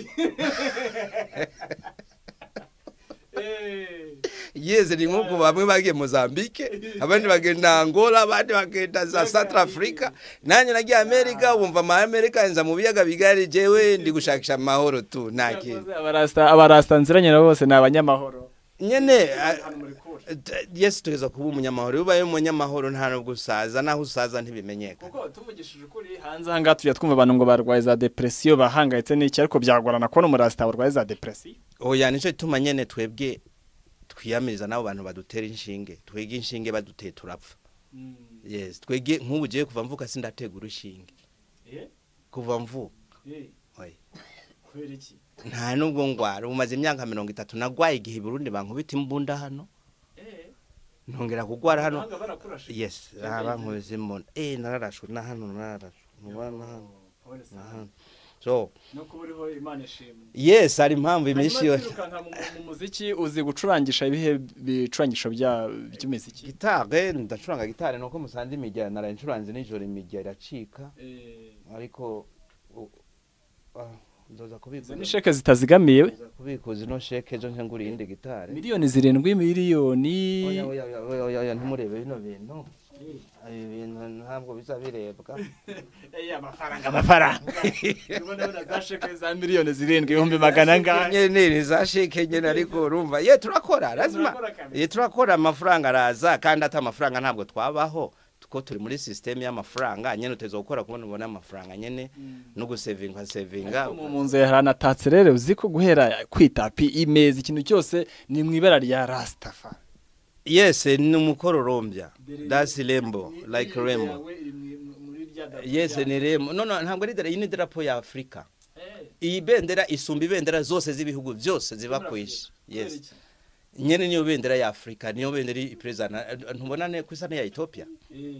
Yeze ni nk'uko bamwe bagiye mozambique abandi bagenda angola abandi bagenda za centre africa. Nanjye nagiye amerika wumva ama amerika nza mu biyaga bigari. Jewe ndi gushakisha amahoro tu nta kintu abarasta nziranye nabo bose ni abanyamahoro. Muri kure yesu tugeza kuba umunyamahoro. Iyo ubaye umunyamahoro nta nubwo usaza naho usaza ntibimenyekana kuko tuvugishije ukuri hanze aha ngaha tujya twumva abantu ngo barwaye za depresiyo bahangayitse n'iki? Ariko byagorana kubona umurasita warwaye za depresiyo. Oya ni cyo gituma nyene twebwe twiyamiriza n'abo bantu badutera inshinge. Twege inshinge baduteye turapfa. Yes twege nk'ubu ugiye kuva mvuka sindatega urushinge kuva mvuka. Oya kubera iki nta nubwo ngwara umaze imyaka mirongo itatu nagwaye igihe i burundi bankubita imbunda hano? Ntongera kugwara hano? Yes bankubise imbunda. Eh nararashwe na hano nararashwe. Nuba na hano. Na hano. So yes hari impamvu hanyuma yose. mu mu muziki uzi gucurangisha ibihe bicurangisho bya by'imiziki gitare ndacuranga gitare nuko musanze imigera naraye ncuranze nijoro imigera iracika. Ariko ni sheke zitazigamiye nzoza kubikuza ino sheke ejo nje ngura iyindi gitare miliyoni zirindwi miliyoni ntimurebe bino bintu. Ibi bintu ntabwo biza birebwa. (laughs) Amafaranga amafaranga. Za sheke za miliyoni zirindwi ibihumbi magana angahe nyene ni za sheke nyene ariko urumva ye turakora kabisa. ye turakora amafaranga araza kandi ata amafaranga ntabwo twabaho. Ko turi muri system y'amafaranga nyene uteza gukora kubona ubona amafaranga nyene no gusevinga sevinga mu nzu yawe hanatatse rero uzi ko guhera kwitapi imeza ikintu cyose ni mu ibara rya rasitafa yes ni umukororombya that's rainbow like rainbow. yes ni no ntabwo ari ni darapo ya Afrika. Iyi bendera isumba ibendera zose z'ibihugu byose ziba ku isi. Yes. Nyene niyo bendera ya Afrika niyo bendera iperezida ntubona ne kwisa ya Ethiopia?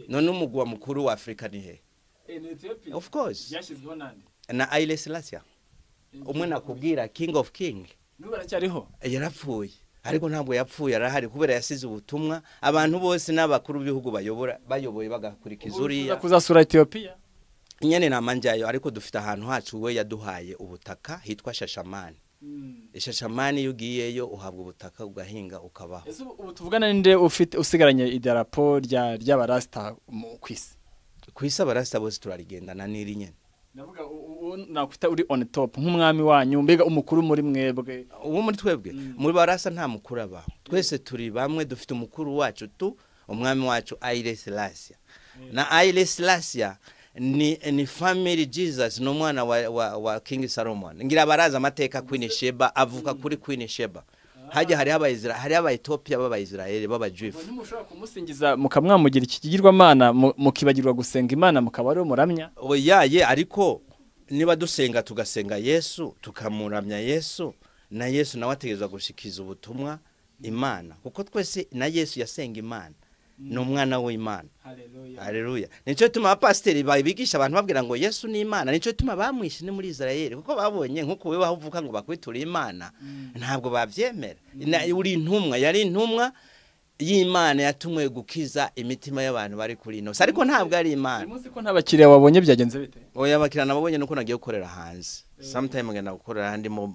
None umugwa mukuru wa Afrika ni he? Of course. Nande na Haile Selassie. Umwe nakubwira king of king. N'ubu aracyariho yarapfuye. Ariko ntabwo yapfuye arahari kubera yasize ubutumwa. Abantu bose n'abakuru b'ibihugu bayobora bayoboye bagakurikiza uriya. kuzasura etiyopiya nyene namanjayo ariko dufite ahantu hacu we yaduhaye ubutaka hitwa shashamani. Ishashamani iyo ugiyeyo uhabwa ubutaka ugahinga ukabaho. Ese ubu tuvugana ninde ufite usigaranye idarapo rya ry'abarasita ku isi? Ku isi abarasita bose turarigendana n'iri nyene. Ndavuga nakwita uri on top nk'umwami wanyu mbega umukuru muri mwebwe. Ubu muri twebwe muri barasa nta mukuru abaho. Twese turi bamwe dufite umukuru wacu tu umwami wacu Haile Selassie na Haile Selassie ni ni family Jesus ni umwana wa, wa, wa King Solomon. Ngira baraza amateka Queen Sheba avuka kuri Queen Sheba. Hajya hari abayizira hari abayethiopia b'abayisraeli b'abajuifu ntimushobora kumusingiza mukamwamugira iki? Kigirwamana mu- mukibagirwa gusenga imana mukaba ari we muramya oyaye ariko niba dusenga tugasenga Yesu tukamuramya Yesu na Yesu nawe ategerezwa gushikiza ubutumwa Imana. Kuko twese na Yesu yasenga Imana. Ni umwana w'Imana. Haleluya. Nico tuma abapasiteri babigisha abantu babwira ngo Yesu ni Imana. Nico tuma bamwishe ni muri Israeli kuko babonye nk'uko wewe avuka ngo bakwitura Imana. Ntabwo bavyemera. Na- Uri intumwa, yari intumwa y'imana yatumwe gukiza imitima y'abantu bari kuri ino. Ariko ntabwo ari imana. Uyu munsi ko nta bakiriya wabonye byagenze bite? Oya abakiriya nababonye nuko nagiye gukorera hanze. Sometime ngenda gukorera mo-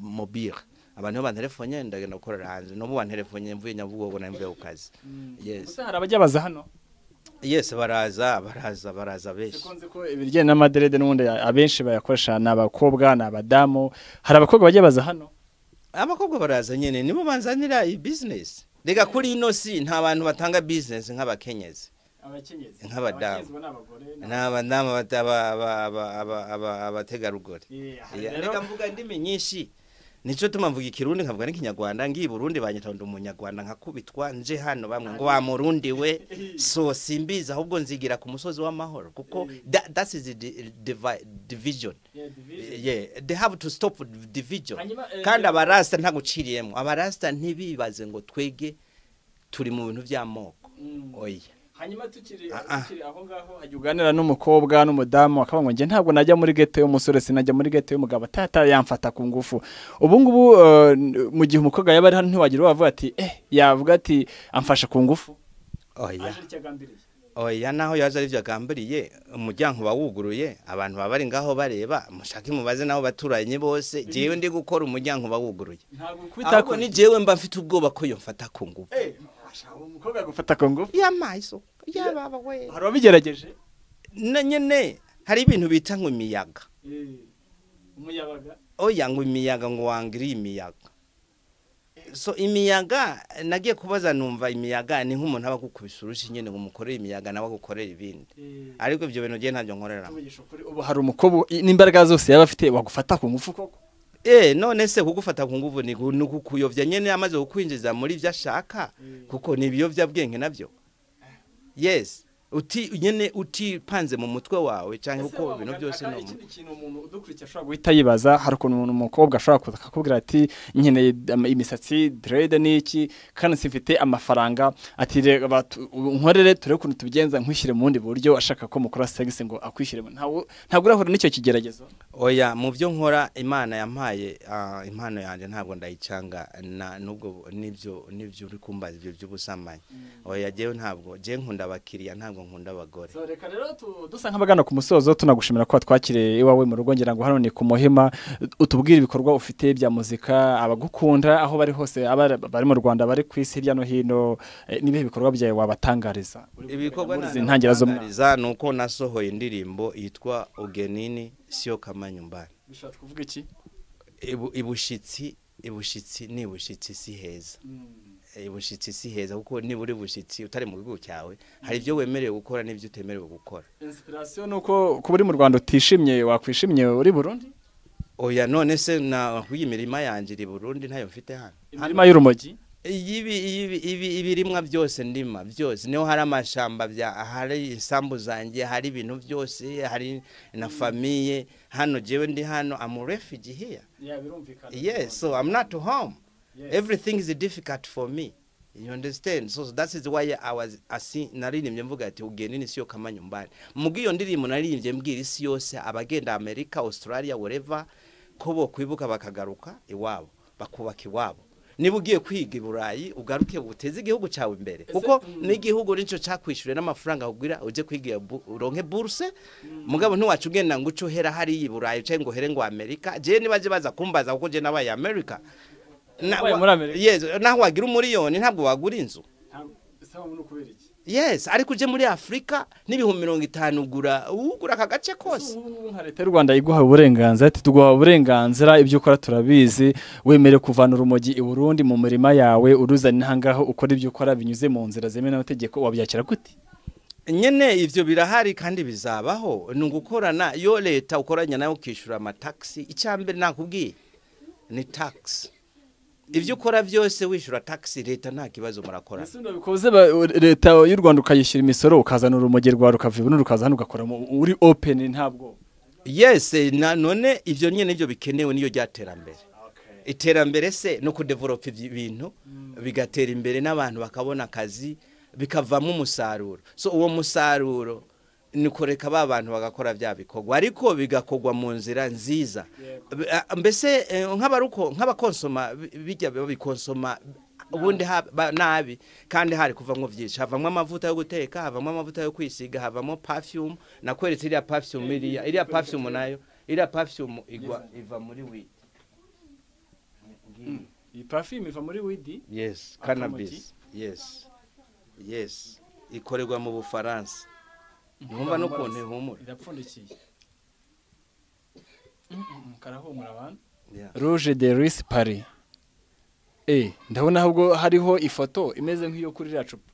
mobile abantu iyo banterefonye ndagenda gukorera hanze n'ubu banterefonye mvuye nyabugogo na mvuye ku kazi hari abajya baza hano yes baraza baraza baraza benshi ko ibijyanye n'amaderede n'ubundi abenshi bayakoresha ni abakobwa ni abadamu hari abakobwa bajya baza hano abakobwa baraza nyine nibo banzanira iyi business reka kuri ino si nta bantu batanga business nk'abakenyezi abakenyezi Nk'abadamu. Ni abadamu abategarugori Eh, reka mvuga indimi nyinshi nico tuma mvuga ikirundi nkavuga n'ikinyarwanda. Ngiye burundi banyita ndi umunyarwanda nkakubitwa nje hano bamwe ngo wa murundi we. So simbizi ahubwo nzigira ku musozi w'amahoro kuko that, is division. Yeah, they have to stop division. Eh, kandi abarasta ntaguciriyemo abarasta ntibibaze ngo twege turi mu bintu by'amoko. Mm. oya. Hanyuma tukiri Ah, ah. tukiri aho ngaho hajya uganira n'umukobwa n'umudamu akavuga ngo njye ntabwo najya muri geto y'umusore sinajya muri geto y'umugabo. Atata yamfata ku ngufu. Ubu ngubu eh, mu gihe umukobwa yaba ari hano ntiwagira wavuga ati eh yavuga ati amfasha ku ngufu. Oya. Naho yaje arivyo agambiriye umuryango uba wuguruye abantu baba bari ngaho bareba mushake mubaze naho baturanye bose jewe ndi gukora umuryango uba wuguruye. Ntabwo ni jewe mba mfite ubwoba ko yomfata ku ngufu. Eh umukobwa yagufata ku ngufu? Yamaso yababa we. Hari ababigerageje na nyene hari ibintu bita ngo imiyaga. Eh umuyabaga. Oya ngo imiyaga ngo wangiriye imiyaga so imiyaga nagiye kubaza numva imiyaga ni nk'umuntu aba agukubise urushi nyene ngo umukorere imiyaga nawe agukorera ibindi. Eh. Ariko ibyo bintu ngiye ntabyo nkoreramo ubu hari umukobwa n'imbaraga zose yaba afite wagufata ku ngufu koko? Eh none se kugufata ku nguvu ni ku- ni kukuyovya nyene amaze kukwinjiza muri byo ashaka kuko ni ibiyovyabwenge na byo. Yes uti nyene utipanze mu mutwe wawe canke uko ibintu byose no ikindi kintu umuntu udukurikiye ashobora guhita yibaza hari ukuntu umuntu umukobwa ashobora kuza akakubwira ati nkeneye imisatsi dread n'iki kandi simfite amafaranga. Ati reba nkorere turebe ukuntu tubigenza nkwishyire mu bundi buryo ashaka ko mukora sex ngo akwishyire ntabwo ntabwo urahura n'icyo kigeragezo? Oya mu byo nkora imana yampaye impano yanjye ntabwo ndayicanga na nubwo ni byo ni byo uri kumbaza ibyo by'ubusambanyi. Oya jewe ntabwo je nkunda abakiriya ntabwo nkunda abagore. Reka rero dusa nk'abagana ku musozo tunagushimira ko watwakiriye iwawe mu rugo ngira ngo hano ni ku muhima. Utubwire ibikorwa ufite bya muzika abagukunda aho bari hose bari mu Rwanda bari ku isi hirya no hino eh, n'ibihe bikorwa byawe wabatangariza? Ibikorwa z'umwaka ntangiza ni uko nasohoye indirimbo yitwa ugenini sio kama nyumbani bishatse kuvuga iki? Ibu- ibushitsi ibushitsi ni ibushitsi si heza. Ibushitsi si heza kuko niba uri bushitsi utari mu gihugu cyawe. Hari ibyo wemerewe gukora n'ibyo utemerewe gukora. Inspiration nuko kuba uri mu Rwanda utishimye wakwishimye uri Burundi? Oya none se na iyi mirima yanjye iri Burundi ntayo mfite hano. Imirima y'urumogi? Ibi ibi ibi ibirimwa byose ndima byose. Niho hari amashamba bya hari isambu zanjye hari ibintu byose hari na famiye hano jewe ndi hano am a refugee here. Yes so i'm not home. Everything is difficult for me. You understand? So that is why i was asi naririmbye mvuga ati ugenini sio kama nyumbani. Mubwiyo ndirimbo naririmbye mbwira isi yose abagenda amerika australia wherever ko bo kwibuka bakagaruka iwabo bakubaka iwabo. Niba ugiye kwiga i burayi ugaruke uteze igihugu cyawe imbere. Kuko n'igihugu ni cyo cyakwishyuriye n'amafaranga kugira ujye kwiga uronke buruse mugabo ntiwacu ugenda ngo uce uhera hariya i burayi cyangwa ngo uhere ngo amerika. Jewe nibaje baza kumbaza kuko je nabaye amerika? Naho wagira umuriyoni ntabwo wagura inzu. Yes ariko uje muri afurika n'ibihumbi mirongo itanu ugura ugura aka gace kose. nka leta y'u Rwanda iguha uburenganzira ati tuguha uburenganzira ibyo ukora turabizi. Wemerewe kuvana urumogi i Burundi mu mirima yawe uruzana ahangaho ukora ibyo ukora binyuze mu nzira zemewe n'amategeko. Wabyakira gute? Nyene ivyo birahari kandi bizabaho. Ni ugukorana. Iyo leta ukoranya na yo ukishyura amataxi icyambere nakubwiye? Ni tax ivyo ukora byose wishyura taxi leta nta kibazo ndabikoze ba- leta y'u Rwanda ukayishyura imisoro ukazana urumogi rwawe rukava i Burundi ukaza hano ugakora uri open ntabwo yes na none ivyo nyene nivyo bikenewe niyo ryaterambere iterambere se no kudevelopa ibintu bigatera imbere n'abantu bakabona akazi bikavamo umusaruro. So uwo musaruro ni kureka ba bantu bagakora bya bikorwa. Ariko bigakorwa mu nzira nziza. B- a- mbese eh, nk'abakonsoma bi- bijya babikonsoma ubundi haba nabi kandi hari kuvamo byinshi havamo amavuta yo guteka havamo amavuta yo kwisiga havamo perfume. Nakweretse iriya perfume iriya iriya perfume na yo iriya perfume igwa iva muri weed. Iyi perfume iva muri widi yes Akamogi? cannabis yes. Yes. Ikorerwa mu bufaransa. Numva n'ukuntu ihumura. Irapfundikiye. Karahumura abantu. Rouge de ris paris. Eh ndabona ahubwo hariho ifoto imeze nk'iyo kuri iriya cupa.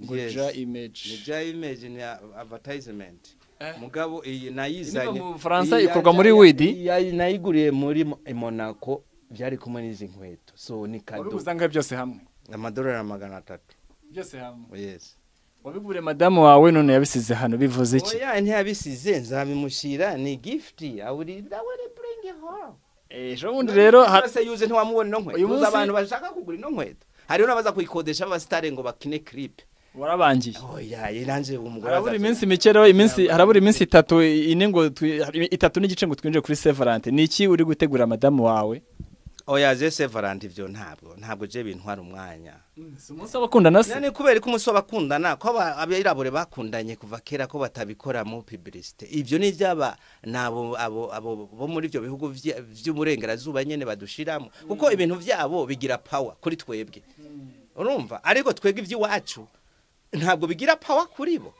Ngo Yes. ja ni image ja image ni a- advertisement. Eh. mugabo iyi nayizanye. Mu Bufaransa, ikorwa muri ya- Widi? nayiguriye muri Mo- Monaco byari kumwe n'izi nkweto. So ni wari kado. gusanga byose hamwe? Amadolari magana atatu. Byose hamwe. Yes. Wabiguriye madamu wawe none yabisize hano bivuze iki? Oya ntiyabisize nzabimushyira ni gift i will I will bring it home. Ejo bundi rero ha- se yuze ntiwamubona ino nkweto. Uzi abantu bashaka kugura ino nkweto. Hariho n'abaza kuyikodesha b'abasitari ngo bakine clip. Warabangiye oya iranze umugore harabura iminsi mike rero iminsi harabura iminsi itatu ine ngo itatu n'igice ngo twinjire kuri sevarante ni iki uri gutegura madamu wawe? Oya je sevarant ivyo ntabwo ntabwo je bintwara umwanya. Si umunsi w'abakundana se? Nani kubera ko umusore bakundana ko abirabure bakundanye kuva kera ko batabikora mu publicité ivyo ni ivy'aba nabo abo abo bo muri ivyo bihugu vy'uburengerazuba nyene badushiramo. Kuko ibintu vyabo bigira power kuri twebwe. Urumva? Ariko twebwe ivy'iwacu ntabwo bigira power kuri bo.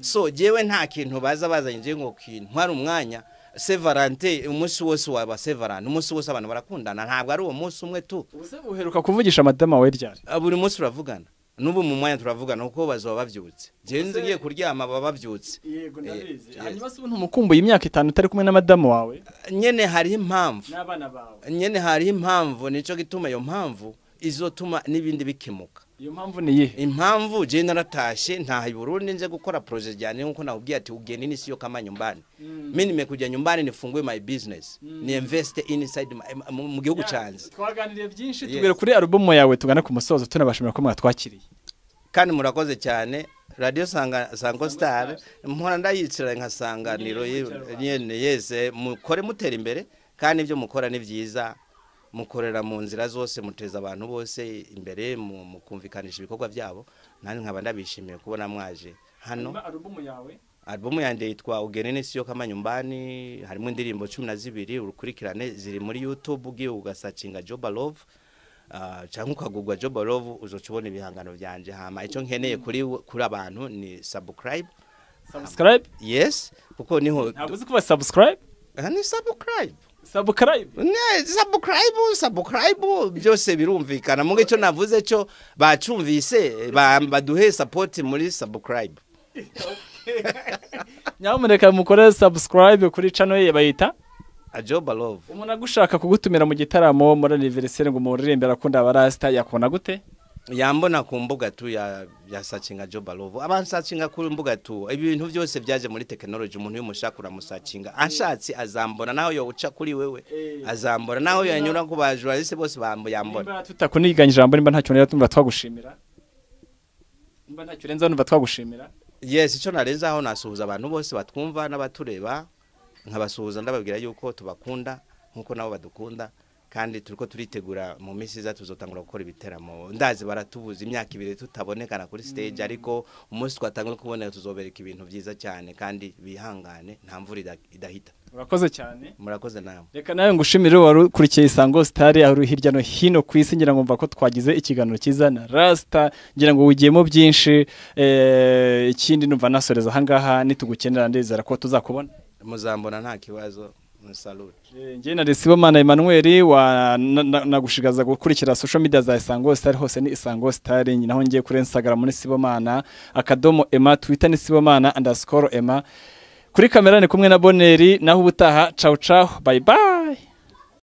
So jewe nta kintu baza bazanye ngo kintwara umwanya. Sevarante umunsi wose waba sevarante umunsi wose abantu barakundana ntabwo ari uwo munsi umwe tu. Ubuse uheruka kuvugisha madamu wawe ryari Ah, buri munsi turavugana. N'ubu mu mwanya turavugana kuko bazoba bavyutse jewe ngiye kuryama baba bavyutse yego ndabizi. yes. hanyuma se ubu ntumukumbuye imyaka itanu utari kumwe na madamu wawe? Nyene hariho impamvu. N'abana bawe. Nyene hariho impamvu nico gituma iyo mpamvu izotuma n'ibindi bikemuka. Iyo mpamvu ni iyihe? Impamvu je naratashe ntaha i Burundi nje gukora projet jyane nk'uko nakubwiye ati ugeni ni sio kama nyumbani. Mimi nimekuja nyumbani nifungue my business. Ni invest inside mu gihugu cyanze twaganiriye byinshi tubwire kuri alubumu yawe tugana ku musozo tunabashimira ko mwatwakiriye. Kandi murakoze cyane. Sanga sango star. Mpora ndayicira nka sanganiro nyene yese mukore mutera imbere kandi ibyo mukora ni byiza. Mukorera mu nzira zose muteza abantu bose imbere mu- mukumvikanisha ibikorwa byabo. Nanjye nkaba ndabishimiye kubona mwaje hano. Alubumu yanjye yitwa ugenene siyo kama nyumbani. Harimo indirimbo cumi na zibiri urukurikirane ziri muri youtube ugiye ugasacinga joba love. Uh, cyangwa ukagugwa joba love uzoca ubona ibihangano byanje. Hama icyo nkeneye kuri kuri abantu ni subscribe. Subscribe? Yes kuko ni ho ntabwo uzi kuba subscribe? Ah, ni subscribe. Subscribe. Subscribe byose birumvikana. Mu icyo navuze cyo bacumvise ba- baduhe support muri subscribe. (laughs) Nyamuneka mukore subscribe kuri channel ye bayita? A joba love. Umuntu agushaka kugutumira mu gitaramo muri anniversaire ngo umuririmbire akunda abarasta yakubona gute? Yambona ku mbuga tu ya ya sacinga joba love abansacinga kuri mbuga tu ibintu byose byaje muri technology umuntu yumushaka uramusacinga anshatse azambona naho yo uca kuri wewe. Azambona naho yanyura ku ba journalist bose bambo yambona. Nimba tutakuniganya ijambo nimba ntacyo rero tumva twagushimira. Nimba ntacyo urenza numva twagushimira. Yes icyo narenzaho nasuhuza abantu bose batwumva n'abatureba nkabasuhuza ndababwira yuko tubakunda nk'uko nabo badukunda. Kandi turiko turitegura mu minsi iza tuzotangura gukora ibiteramo. Ndazi baratubuza imyaka ibiri tutabonekana kuri stage ariko umunsi twatangiye kuboneka tuzobereka ibintu byiza cyane kandi bihangane nta mvura ida- idahita. Urakoze cyane. Murakoze nawe. Reka nawe ngushimire wari ukurikiye isango sitari aho hirya no hino ku isi ngira ngo mva ko twagize ikiganiro cyiza na rasita ngira ngo wigiyemo byinshi eh, ikindi numva nasoreza ahangaha nitugukenera ndizera ko tuzakubona. Muzambona nta kibazo. Salute. Njye na Sibomana Emmanuel wa na- na- nagushigaza gukurikira social media za Isango Star hose ni Isango Star. Naho ngiye kuri Instagram muri Sibomana akadomo Emma Twitter ni Sibomana underscore Emma. Kuri kamera ni kumwe na Boneri naho ubutaha ciao ciao bye bye.